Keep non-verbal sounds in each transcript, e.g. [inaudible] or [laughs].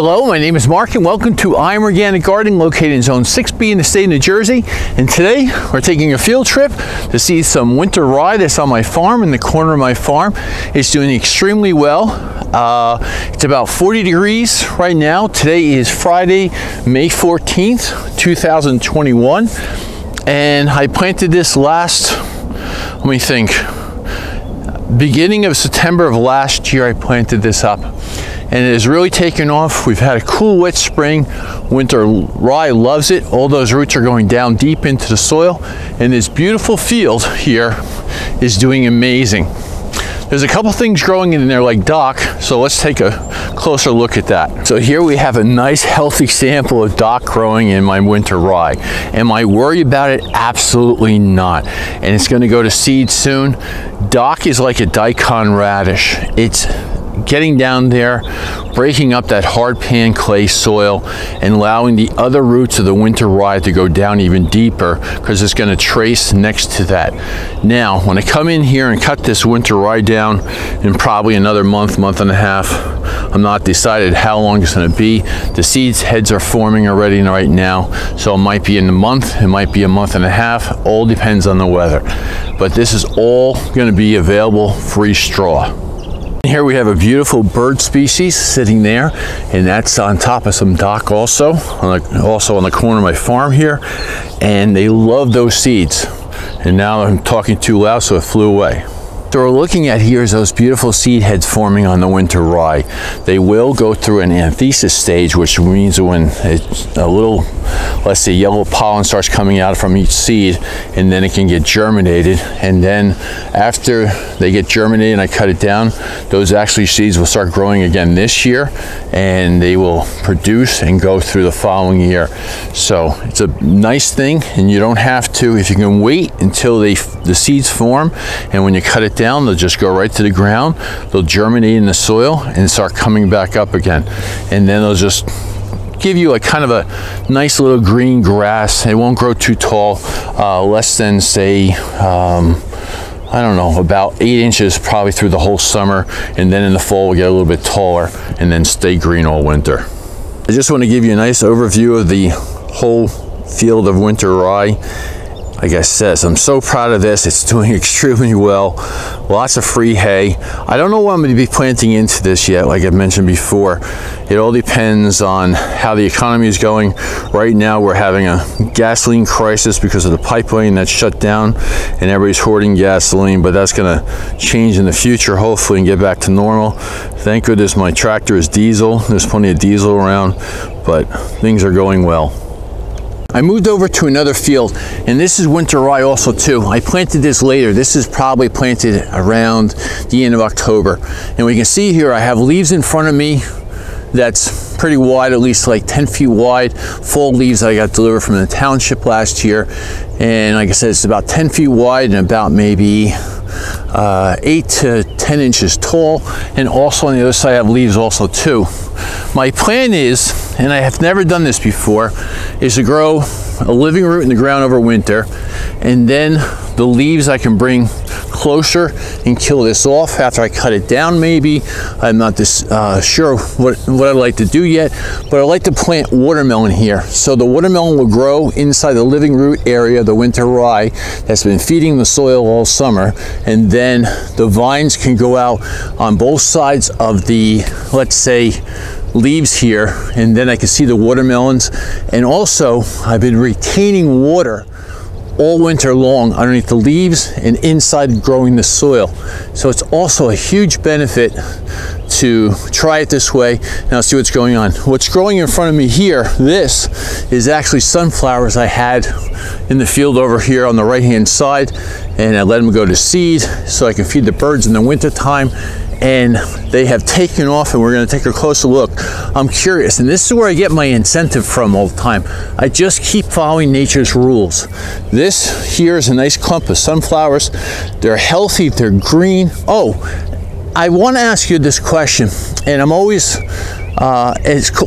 Hello, my name is Mark and welcome to I Am Organic Gardening located in Zone 6B in the state of New Jersey. And today we're taking a field trip to see some winter rye that's on my farm in the corner of my farm. It's doing extremely well. Uh, it's about 40 degrees right now. Today is Friday, May 14th, 2021. And I planted this last, let me think, beginning of September of last year I planted this up and it has really taken off. We've had a cool, wet spring. Winter rye loves it. All those roots are going down deep into the soil, and this beautiful field here is doing amazing. There's a couple things growing in there like dock, so let's take a closer look at that. So here we have a nice healthy sample of dock growing in my winter rye. Am I worried about it? Absolutely not. And it's gonna go to seed soon. Dock is like a daikon radish. It's getting down there, breaking up that hard pan clay soil and allowing the other roots of the winter rye to go down even deeper because it's going to trace next to that. Now, when I come in here and cut this winter rye down in probably another month, month and a half, I'm not decided how long it's going to be. The seeds heads are forming already right now, so it might be in a month, it might be a month and a half, all depends on the weather. But this is all going to be available free straw. Here we have a beautiful bird species sitting there, and that's on top of some dock also, on the, also on the corner of my farm here, and they love those seeds. And now I'm talking too loud, so it flew away. So we're looking at here is those beautiful seed heads forming on the winter rye. They will go through an anthesis stage, which means when it's a little, let's say yellow pollen starts coming out from each seed, and then it can get germinated. And then after they get germinated and I cut it down, those actually seeds will start growing again this year, and they will produce and go through the following year. So it's a nice thing, and you don't have to, if you can wait until they, the seeds form, and when you cut it down, they'll just go right to the ground. They'll germinate in the soil and start coming back up again. And then they'll just give you a kind of a nice little green grass. It won't grow too tall, uh, less than say, um, I don't know, about eight inches probably through the whole summer. And then in the fall, we'll get a little bit taller and then stay green all winter. I just want to give you a nice overview of the whole field of winter rye like I said, I'm so proud of this. It's doing [laughs] extremely well. Lots of free hay. I don't know what I'm going to be planting into this yet, like I mentioned before. It all depends on how the economy is going. Right now, we're having a gasoline crisis because of the pipeline that's shut down and everybody's hoarding gasoline, but that's going to change in the future, hopefully, and get back to normal. Thank goodness my tractor is diesel. There's plenty of diesel around, but things are going well. I moved over to another field and this is winter rye also too. I planted this later. This is probably planted around the end of October. And we can see here I have leaves in front of me that's pretty wide, at least like 10 feet wide. Full leaves I got delivered from the township last year. And like I said, it's about 10 feet wide and about maybe uh, 8 to 10 inches tall. And also on the other side I have leaves also too. My plan is and I have never done this before, is to grow a living root in the ground over winter, and then the leaves I can bring closer and kill this off after I cut it down maybe. I'm not this, uh, sure what, what I'd like to do yet, but I'd like to plant watermelon here. So the watermelon will grow inside the living root area, the winter rye, that's been feeding the soil all summer, and then the vines can go out on both sides of the, let's say, leaves here and then I can see the watermelons and also I've been retaining water all winter long underneath the leaves and inside growing the soil. So it's also a huge benefit to try it this way. Now see what's going on. What's growing in front of me here, this is actually sunflowers I had in the field over here on the right hand side and I let them go to seed so I can feed the birds in the winter time and they have taken off and we're going to take a closer look. I'm curious and this is where I get my incentive from all the time. I just keep following nature's rules. This here is a nice clump of sunflowers. They're healthy, they're green. Oh, I want to ask you this question and I'm always uh,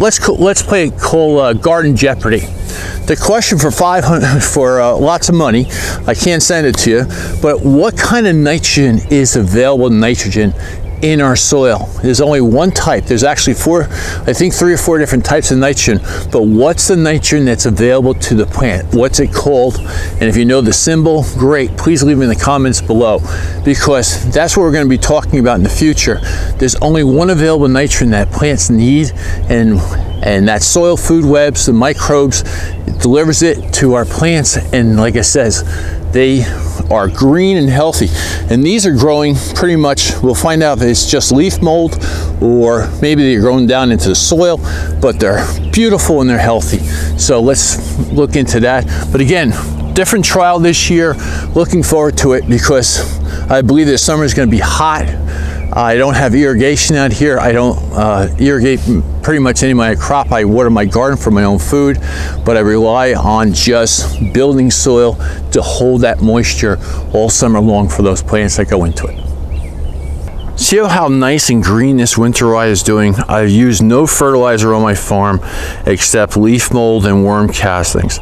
let's let's play call uh, Garden Jeopardy. The question for 500 [laughs] for uh, lots of money, I can't send it to you, but what kind of nitrogen is available nitrogen in our soil. There's only one type. There's actually four, I think three or four different types of nitrogen. But what's the nitrogen that's available to the plant? What's it called? And if you know the symbol, great. Please leave in the comments below because that's what we're going to be talking about in the future. There's only one available nitrogen that plants need and and that soil food webs, the microbes, delivers it to our plants. And like I says, they are green and healthy. And these are growing pretty much, we'll find out if it's just leaf mold or maybe they're growing down into the soil, but they're beautiful and they're healthy. So let's look into that. But again, different trial this year. Looking forward to it because I believe this summer is going to be hot. I don't have irrigation out here. I don't uh, irrigate pretty much any of my crop. I water my garden for my own food, but I rely on just building soil to hold that moisture all summer long for those plants that go into it. See how nice and green this winter rye is doing? I've used no fertilizer on my farm except leaf mold and worm castings.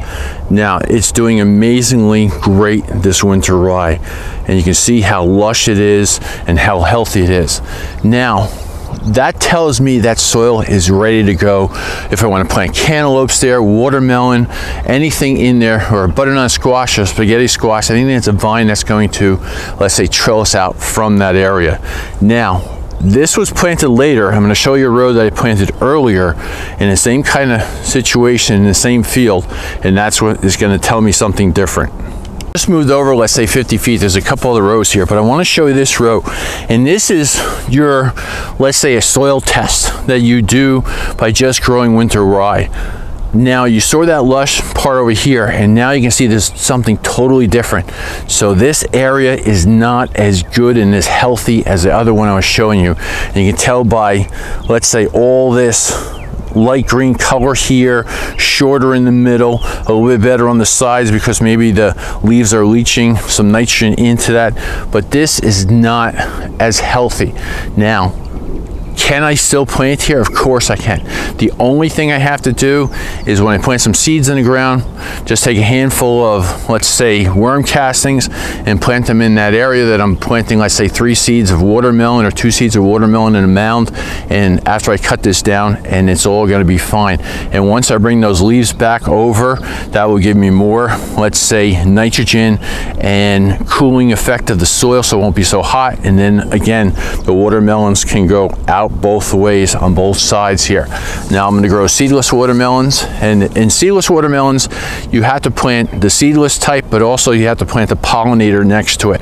Now, it's doing amazingly great this winter rye. And you can see how lush it is and how healthy it is. Now, that tells me that soil is ready to go. If I want to plant cantaloupes there, watermelon, anything in there, or a butternut squash or spaghetti squash, anything that's a vine that's going to, let's say, trellis out from that area. Now, this was planted later. I'm going to show you a row that I planted earlier in the same kind of situation in the same field, and that's what is going to tell me something different. Just moved over, let's say 50 feet. There's a couple other rows here, but I want to show you this row. And this is your, let's say a soil test that you do by just growing winter rye. Now you saw that lush part over here and now you can see there's something totally different. So this area is not as good and as healthy as the other one I was showing you. And you can tell by, let's say all this light green color here, shorter in the middle, a little bit better on the sides because maybe the leaves are leaching some nitrogen into that, but this is not as healthy. Now, can I still plant here? Of course I can. The only thing I have to do is when I plant some seeds in the ground, just take a handful of, let's say, worm castings and plant them in that area that I'm planting, let's say, three seeds of watermelon or two seeds of watermelon in a mound. And after I cut this down, and it's all gonna be fine. And once I bring those leaves back over, that will give me more, let's say, nitrogen and cooling effect of the soil so it won't be so hot. And then again, the watermelons can go out out both ways on both sides here. Now I'm going to grow seedless watermelons and in seedless watermelons you have to plant the seedless type but also you have to plant the pollinator next to it.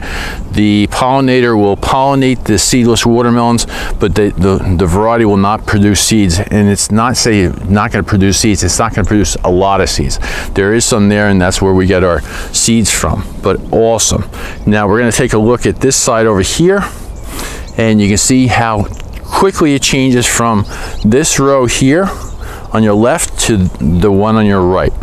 The pollinator will pollinate the seedless watermelons but the, the, the variety will not produce seeds and it's not say not going to produce seeds it's not going to produce a lot of seeds. There is some there and that's where we get our seeds from but awesome. Now we're going to take a look at this side over here and you can see how quickly it changes from this row here on your left to the one on your right.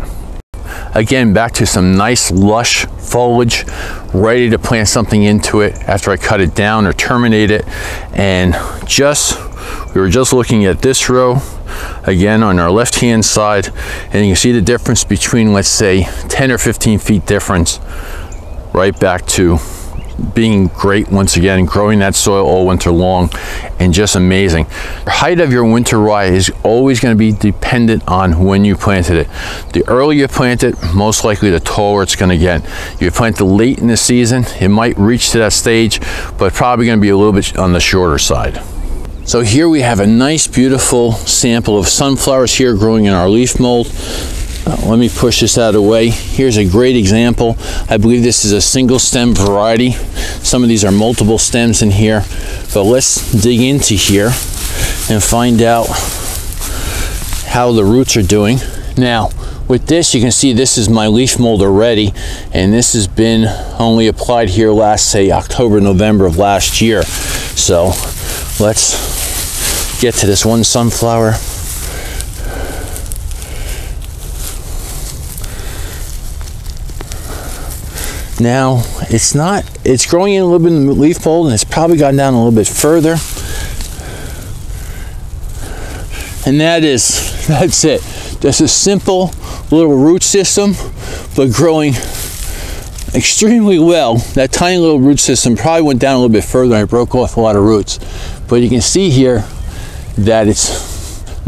Again, back to some nice lush foliage, ready to plant something into it after I cut it down or terminate it. And just, we were just looking at this row again on our left hand side and you can see the difference between let's say 10 or 15 feet difference right back to being great once again, growing that soil all winter long and just amazing. The height of your winter rye is always going to be dependent on when you planted it. The earlier you plant it, most likely the taller it's going to get. You plant it late in the season, it might reach to that stage, but probably going to be a little bit on the shorter side. So here we have a nice beautiful sample of sunflowers here growing in our leaf mold. Uh, let me push this out of the way. Here's a great example. I believe this is a single stem variety. Some of these are multiple stems in here, but let's dig into here and find out how the roots are doing. Now, with this, you can see this is my leaf mold already, and this has been only applied here last, say, October, November of last year. So let's get to this one sunflower. Now, it's not, it's growing in a little bit in the leaf mold and it's probably gone down a little bit further. And that is, [laughs] that's it. Just a simple little root system, but growing extremely well. That tiny little root system probably went down a little bit further. and I broke off a lot of roots. but you can see here that it's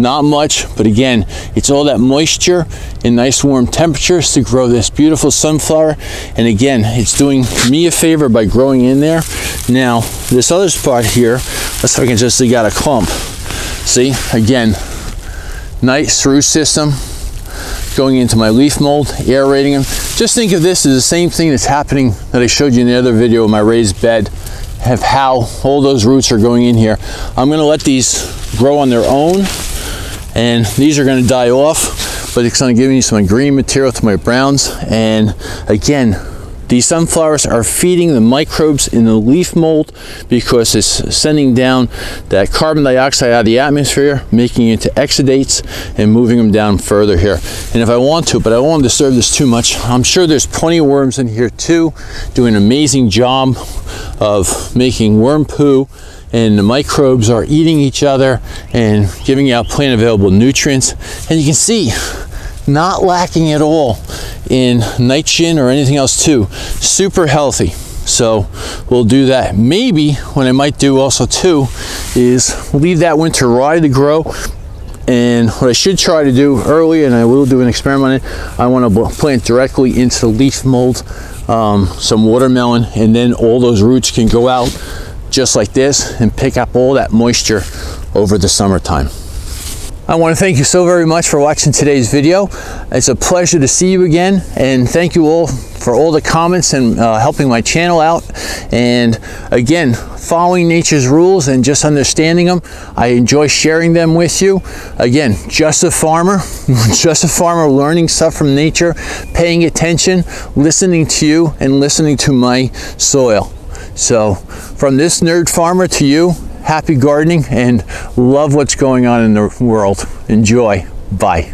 not much, but again, it's all that moisture and nice warm temperatures to grow this beautiful sunflower. And again, it's doing me a favor by growing in there. Now, this other spot here, let's see if I can just see got a clump. See, again, nice root system going into my leaf mold, aerating them. Just think of this as the same thing that's happening that I showed you in the other video of my raised bed, of how all those roots are going in here. I'm gonna let these grow on their own and these are going to die off but it's going to give me some green material to my browns. And again these sunflowers are feeding the microbes in the leaf mold because it's sending down that carbon dioxide out of the atmosphere, making it into exudates and moving them down further here. And if I want to, but I don't want to disturb this too much, I'm sure there's plenty of worms in here too, doing an amazing job of making worm poo and the microbes are eating each other and giving out plant available nutrients. And you can see, not lacking at all in nitrogen or anything else too. Super healthy. So we'll do that. Maybe what I might do also too is leave that winter rye to grow and what I should try to do early, and I will do an experiment, I want to plant directly into leaf mold um, some watermelon, and then all those roots can go out just like this and pick up all that moisture over the summertime. I want to thank you so very much for watching today's video. It's a pleasure to see you again and thank you all for all the comments and uh, helping my channel out. And again, following nature's rules and just understanding them. I enjoy sharing them with you. Again, just a farmer, [laughs] just a farmer learning stuff from nature, paying attention, listening to you and listening to my soil. So from this nerd farmer to you, happy gardening and love what's going on in the world. Enjoy. Bye.